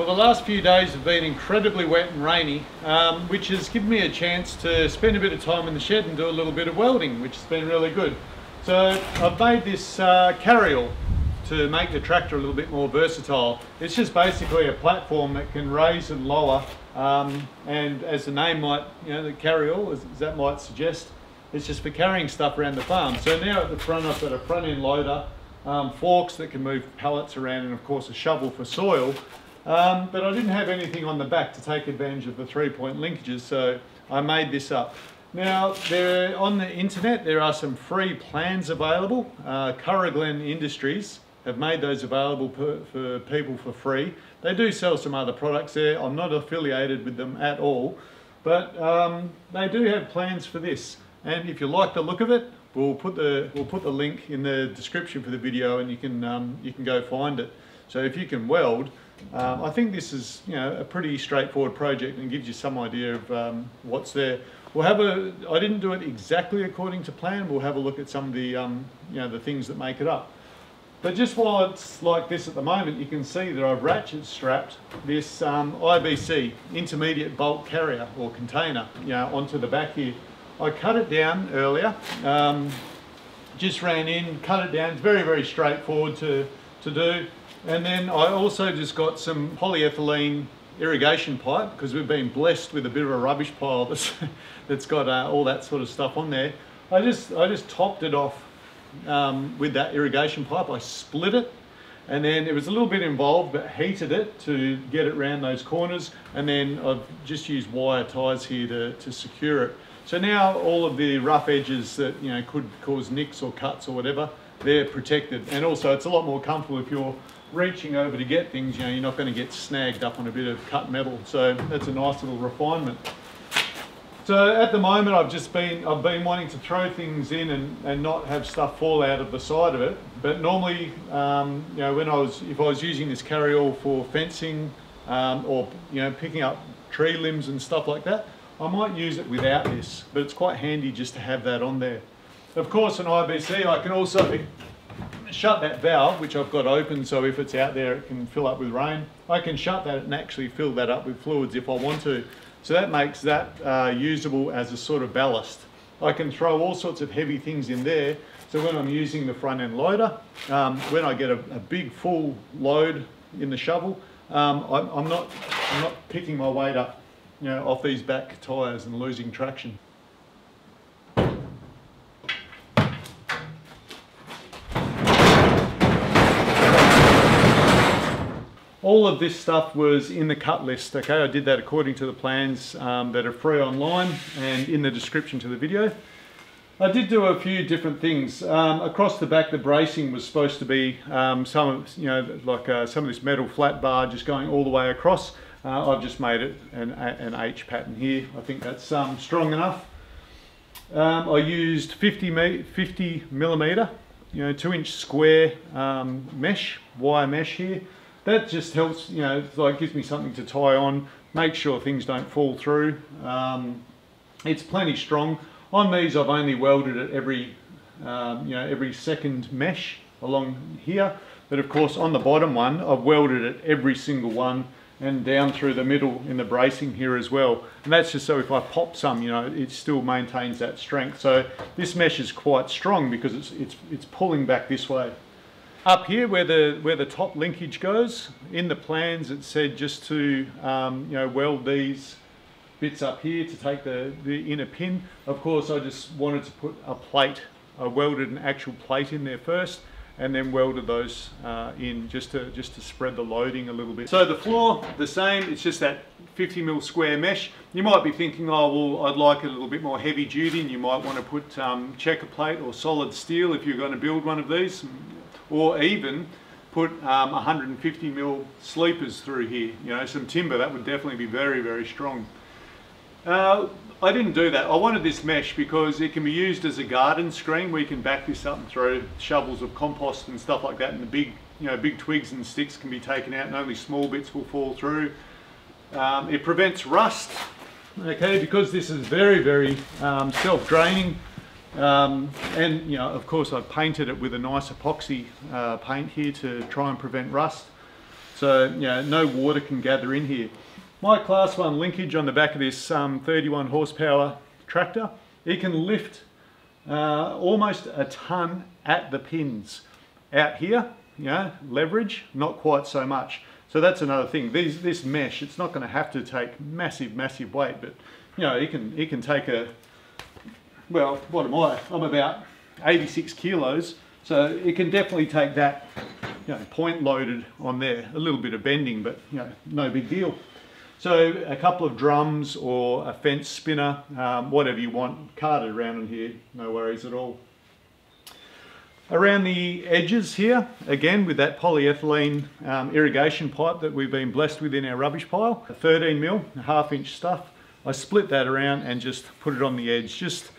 Well, the last few days have been incredibly wet and rainy, um, which has given me a chance to spend a bit of time in the shed and do a little bit of welding, which has been really good. So I've made this uh, carryall to make the tractor a little bit more versatile. It's just basically a platform that can raise and lower, um, and as the name might, you know, the carryall, as, that might suggest, it's just for carrying stuff around the farm. So now at the front I've got a front end loader, um, forks that can move pallets around, and of course a shovel for soil. Um, but I didn't have anything on the back to take advantage of the three-point linkages, so I made this up. Now, there on the internet, there are some free plans available. Uh, Glen Industries have made those available per, for people for free. They do sell some other products there. I'm not affiliated with them at all, but um, they do have plans for this. And if you like the look of it, we'll put the we'll put the link in the description for the video, and you can um, you can go find it. So if you can weld, um, I think this is you know a pretty straightforward project and gives you some idea of um, what's there. We'll have a. I didn't do it exactly according to plan. We'll have a look at some of the um, you know the things that make it up. But just while it's like this at the moment, you can see that I've ratchet strapped this um, IBC, intermediate bulk carrier or container, you know, onto the back here. I cut it down earlier, um, just ran in, cut it down. It's very, very straightforward to, to do. And then I also just got some polyethylene irrigation pipe because we've been blessed with a bit of a rubbish pile that's, that's got uh, all that sort of stuff on there. I just, I just topped it off um, with that irrigation pipe. I split it and then it was a little bit involved but heated it to get it around those corners and then I've just used wire ties here to, to secure it. So now all of the rough edges that you know could cause nicks or cuts or whatever, they're protected. And also it's a lot more comfortable if you're reaching over to get things, you know, you're not going to get snagged up on a bit of cut metal. So that's a nice little refinement. So at the moment I've just been, I've been wanting to throw things in and, and not have stuff fall out of the side of it. But normally, um, you know, when I was, if I was using this carryall for fencing um, or, you know, picking up tree limbs and stuff like that, I might use it without this, but it's quite handy just to have that on there. Of course, an IBC, I can also shut that valve, which I've got open, so if it's out there, it can fill up with rain. I can shut that and actually fill that up with fluids if I want to. So that makes that uh, usable as a sort of ballast. I can throw all sorts of heavy things in there. So when I'm using the front end loader, um, when I get a, a, big full load in the shovel, um, I'm, I'm, not, I'm not picking my weight up you know, off these back tyres and losing traction. All of this stuff was in the cut list okay? I did that according to the plans um, that are free online and in the description to the video. I did do a few different things. Um, across the back the bracing was supposed to be um, some you know like uh, some of this metal flat bar just going all the way across. Uh, I've just made it an, an H pattern here. I think that's um, strong enough. Um, I used 50, me 50 millimeter you know two inch square um, mesh wire mesh here that just helps, you know, like gives me something to tie on, make sure things don't fall through. Um, it's plenty strong. On these, I've only welded it every, um, you know, every second mesh along here. But of course, on the bottom one, I've welded it every single one and down through the middle in the bracing here as well. And that's just so if I pop some, you know, it still maintains that strength. So this mesh is quite strong because it's, it's, it's pulling back this way. Up here where the where the top linkage goes, in the plans it said just to um, you know weld these bits up here to take the, the inner pin. Of course I just wanted to put a plate, I welded an actual plate in there first and then welded those uh, in just to just to spread the loading a little bit. So the floor, the same, it's just that 50 mil square mesh. You might be thinking, oh well, I'd like it a little bit more heavy duty and you might want to put um, checker plate or solid steel if you're going to build one of these or even put um, 150 mil sleepers through here, you know, some timber, that would definitely be very, very strong. Uh, I didn't do that. I wanted this mesh because it can be used as a garden screen where you can back this up and throw shovels of compost and stuff like that and the big, you know, big twigs and sticks can be taken out and only small bits will fall through. Um, it prevents rust, okay, because this is very, very um, self-draining. Um, and you know, of course, I've painted it with a nice epoxy uh, paint here to try and prevent rust. So, you know, no water can gather in here. My class one linkage on the back of this um, 31 horsepower tractor, it can lift uh, almost a ton at the pins. Out here, you know, leverage, not quite so much. So that's another thing. These, this mesh, it's not going to have to take massive, massive weight, but you know, it can, it can take a, well, what am I? I'm about 86 kilos, so it can definitely take that, you know, point loaded on there. A little bit of bending, but you know, no big deal. So a couple of drums or a fence spinner, um, whatever you want, carted around in here, no worries at all. Around the edges here, again with that polyethylene um, irrigation pipe that we've been blessed with in our rubbish pile, 13 mil, half inch stuff. I split that around and just put it on the edge. Just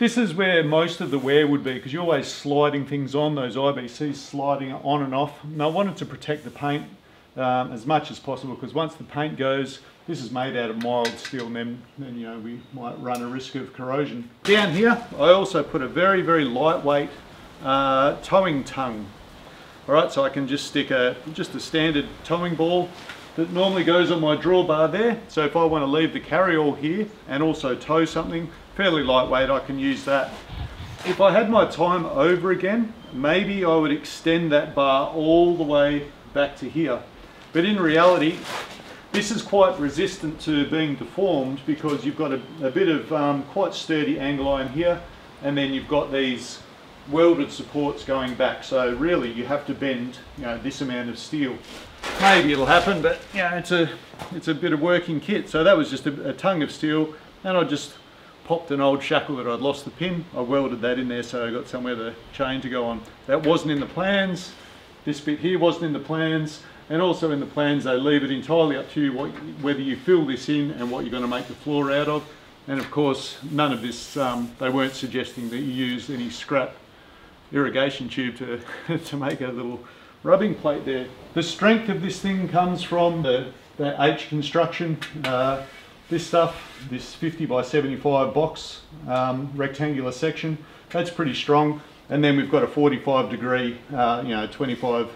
This is where most of the wear would be because you're always sliding things on, those IBCs sliding on and off. And I wanted to protect the paint um, as much as possible because once the paint goes, this is made out of mild steel and then, then you know we might run a risk of corrosion. Down here I also put a very very lightweight uh, towing tongue. Alright, so I can just stick a just a standard towing ball that normally goes on my drawbar there. So if I want to leave the carryall here and also tow something fairly lightweight, I can use that. If I had my time over again, maybe I would extend that bar all the way back to here. But in reality, this is quite resistant to being deformed because you've got a, a bit of um, quite sturdy angle iron here and then you've got these welded supports going back. So really you have to bend you know, this amount of steel. Maybe it'll happen, but yeah, it's a it's a bit of working kit. So that was just a, a tongue of steel, and I just popped an old shackle that I'd lost the pin. I welded that in there so I got somewhere the chain to go on. That wasn't in the plans. This bit here wasn't in the plans. And also in the plans, they leave it entirely up to you what, whether you fill this in and what you're going to make the floor out of. And of course, none of this, um, they weren't suggesting that you use any scrap irrigation tube to, to make a little rubbing plate there. The strength of this thing comes from the, the H construction. Uh, this stuff, this 50 by 75 box um, rectangular section, that's pretty strong. And then we've got a 45 degree, uh, you know, 25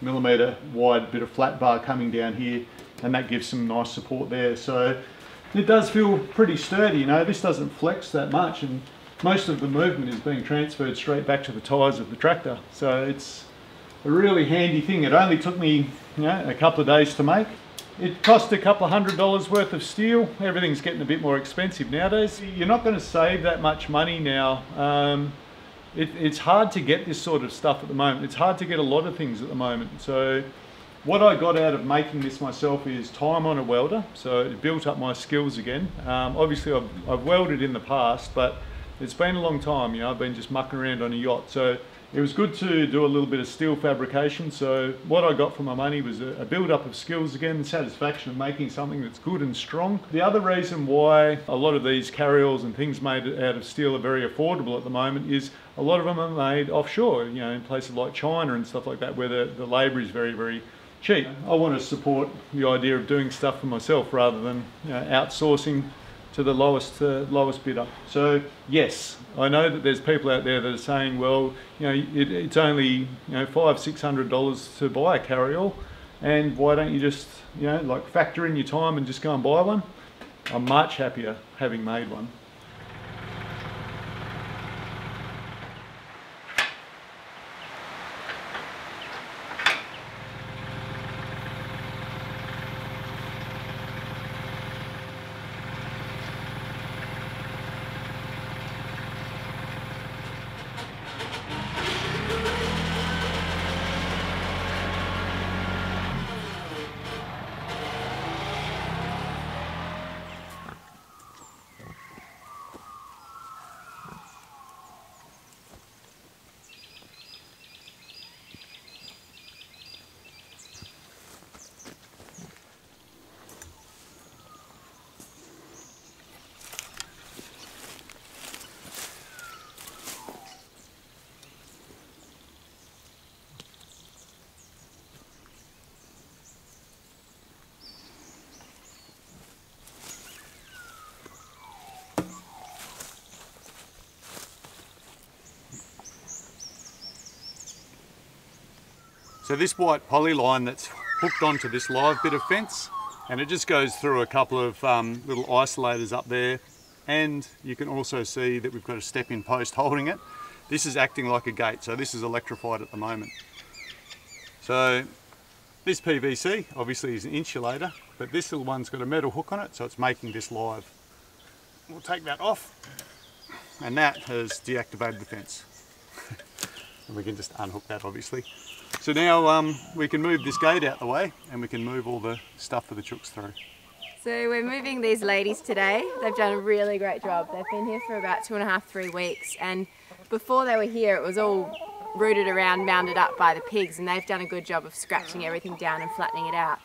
millimeter wide bit of flat bar coming down here and that gives some nice support there. So it does feel pretty sturdy, you know, this doesn't flex that much and most of the movement is being transferred straight back to the tyres of the tractor. So it's a really handy thing. It only took me you know, a couple of days to make. It cost a couple of hundred dollars worth of steel. Everything's getting a bit more expensive nowadays. You're not going to save that much money now. Um, it, it's hard to get this sort of stuff at the moment. It's hard to get a lot of things at the moment. So what I got out of making this myself is time on a welder. So it built up my skills again. Um, obviously I've, I've welded in the past, but it's been a long time. You know, I've been just mucking around on a yacht. So it was good to do a little bit of steel fabrication. So what I got for my money was a, a build up of skills again, satisfaction of making something that's good and strong. The other reason why a lot of these carryalls and things made out of steel are very affordable at the moment is a lot of them are made offshore, you know, in places like China and stuff like that, where the, the labour is very, very cheap. I want to support the idea of doing stuff for myself rather than you know, outsourcing to the lowest uh, lowest bidder. So yes, I know that there's people out there that are saying, well, you know, it, it's only you know five six hundred dollars to buy a carryall, and why don't you just you know like factor in your time and just go and buy one? I'm much happier having made one. So this white poly line that's hooked onto this live bit of fence and it just goes through a couple of um, little isolators up there and you can also see that we've got a step-in post holding it. This is acting like a gate, so this is electrified at the moment. So this PVC obviously is an insulator, but this little one's got a metal hook on it, so it's making this live. We'll take that off, and that has deactivated the fence. and we can just unhook that obviously. So now um, we can move this gate out the way and we can move all the stuff for the chooks through. So we're moving these ladies today. They've done a really great job. They've been here for about two and a half, three weeks. And before they were here, it was all rooted around, mounded up by the pigs. And they've done a good job of scratching everything down and flattening it out.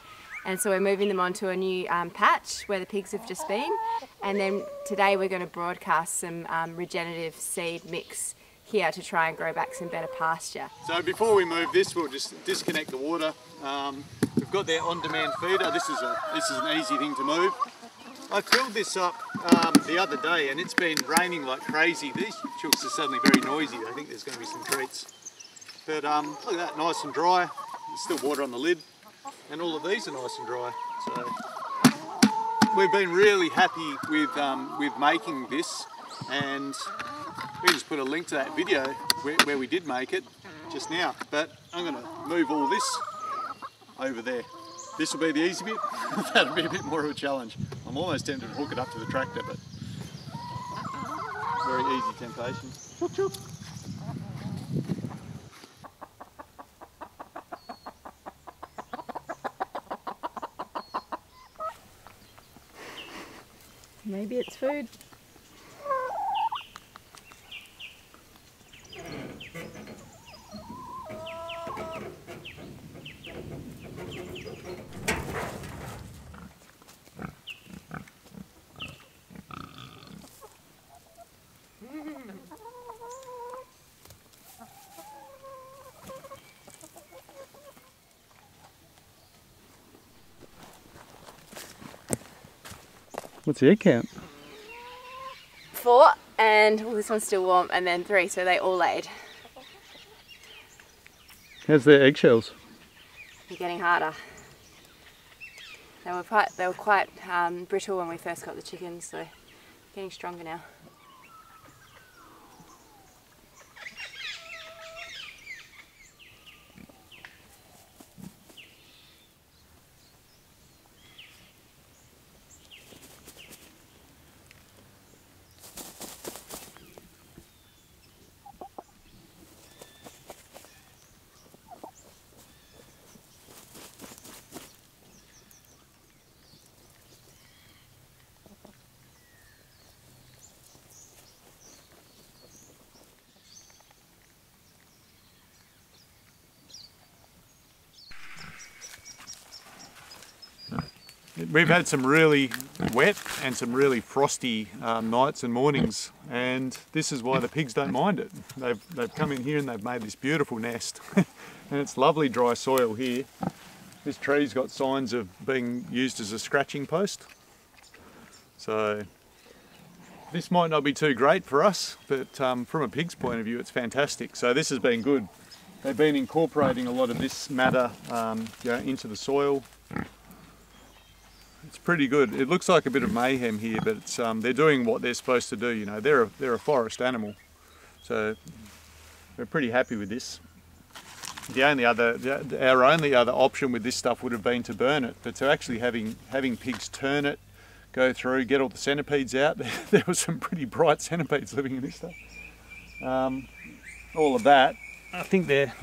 And so we're moving them onto a new um, patch where the pigs have just been. And then today we're going to broadcast some um, regenerative seed mix here to try and grow back some better pasture. So before we move this, we'll just disconnect the water. Um, we've got their on-demand feeder. This is a this is an easy thing to move. I filled this up um, the other day and it's been raining like crazy. These chooks are suddenly very noisy. I think there's going to be some treats. But um, look at that, nice and dry. There's still water on the lid. And all of these are nice and dry. So we've been really happy with, um, with making this and we just put a link to that video where, where we did make it just now. But I'm going to move all this over there. This will be the easy bit. That'll be a bit more of a challenge. I'm almost tempted to hook it up to the tractor, but very easy temptation. Chook, chook. Maybe it's food. What's the egg count? Four, and well, this one's still warm, and then three, so they all laid. How's their eggshells? They're getting harder. They were quite, they were quite um, brittle when we first got the chickens, so getting stronger now. We've had some really wet and some really frosty um, nights and mornings and this is why the pigs don't mind it. They've, they've come in here and they've made this beautiful nest and it's lovely dry soil here. This tree's got signs of being used as a scratching post. So this might not be too great for us, but um, from a pig's point of view, it's fantastic. So this has been good. They've been incorporating a lot of this matter um, you know, into the soil it's pretty good. It looks like a bit of mayhem here, but it's, um, they're doing what they're supposed to do. You know, they're a, they're a forest animal, so we're pretty happy with this. The only other, the, our only other option with this stuff would have been to burn it, but to actually having having pigs turn it, go through, get all the centipedes out. There, there were some pretty bright centipedes living in this stuff. Um, all of that. I think they're.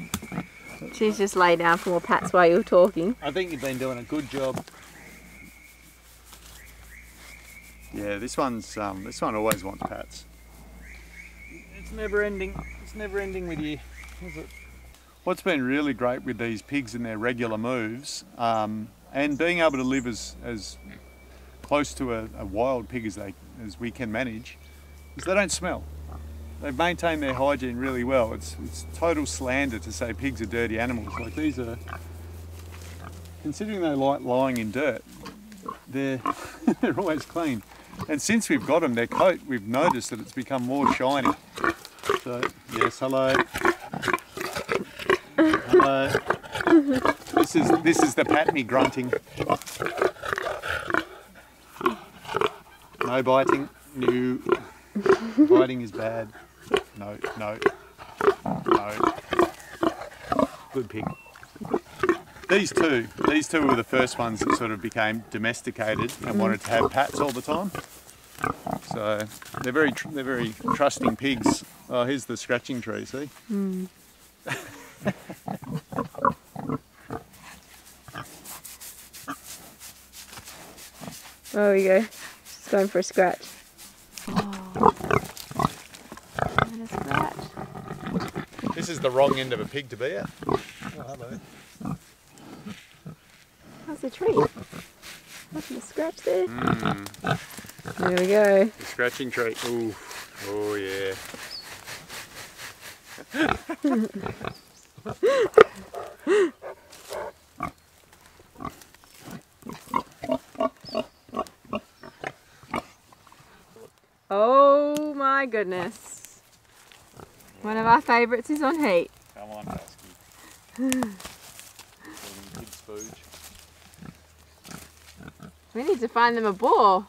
She's just laid down for more pats while you're talking. I think you've been doing a good job Yeah, this one's um, this one always wants pats. It's never ending. It's never ending with you, is it? What's been really great with these pigs and their regular moves, um, and being able to live as, as close to a, a wild pig as they as we can manage, is they don't smell. They've maintained their hygiene really well. It's it's total slander to say pigs are dirty animals. Like these are, considering they like lying in dirt, they're they're always clean. And since we've got them, their coat, we've noticed that it's become more shiny. So, yes, hello. Hello. This is this is the Patney grunting. No biting. No. biting is bad. No, no, no. Good pig. These two, these two were the first ones that sort of became domesticated and wanted to have pats all the time. So they're very, tr- they're very trusting pigs. Oh, here's the scratching tree. See? There we go. Just going for a scratch. Oh. And a scratch. This is the wrong end of a pig to be at. Oh, How's the tree? Nothing to scratch there. Hmm. There we go. The scratching tree. Ooh. Oh yeah. Oh my goodness. One of our favourites is on heat. Come on, Husky. We need to find them a boar.